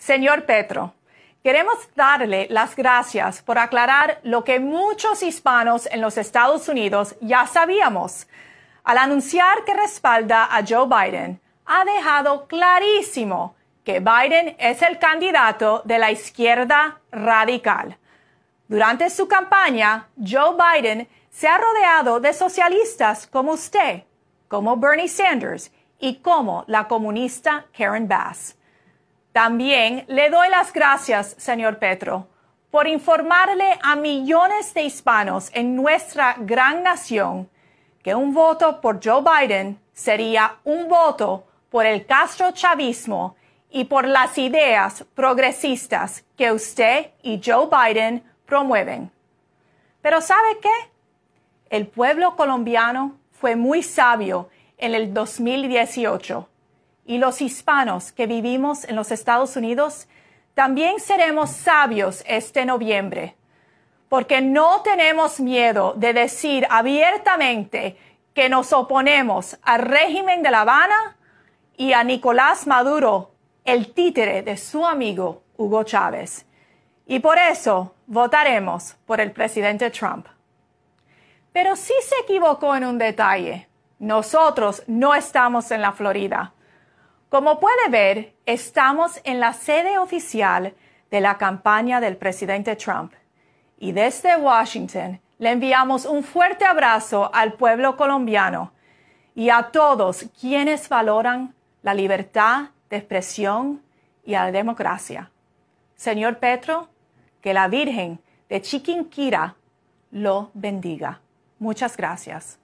Señor Petro, queremos darle las gracias por aclarar lo que muchos hispanos en los Estados Unidos ya sabíamos. Al anunciar que respalda a Joe Biden, ha dejado clarísimo que Biden es el candidato de la izquierda radical. Durante su campaña, Joe Biden se ha rodeado de socialistas como usted, como Bernie Sanders y como la comunista Karen Bass. También le doy las gracias, señor Petro, por informarle a millones de hispanos en nuestra gran nación que un voto por Joe Biden sería un voto por el Castro chavismo y por las ideas progresistas que usted y Joe Biden promueven. Pero ¿sabe qué? El pueblo colombiano fue muy sabio en el 2018 y los hispanos que vivimos en los Estados Unidos también seremos sabios este noviembre, porque no tenemos miedo de decir abiertamente que nos oponemos al régimen de La Habana y a Nicolás Maduro, el títere de su amigo Hugo Chávez. Y por eso votaremos por el presidente Trump. Pero sí se equivocó en un detalle. Nosotros no estamos en la Florida. Como puede ver, estamos en la sede oficial de la campaña del presidente Trump. Y desde Washington le enviamos un fuerte abrazo al pueblo colombiano y a todos quienes valoran la libertad de expresión y la democracia. Señor Petro, que la Virgen de Chiquinquira lo bendiga. Muchas gracias.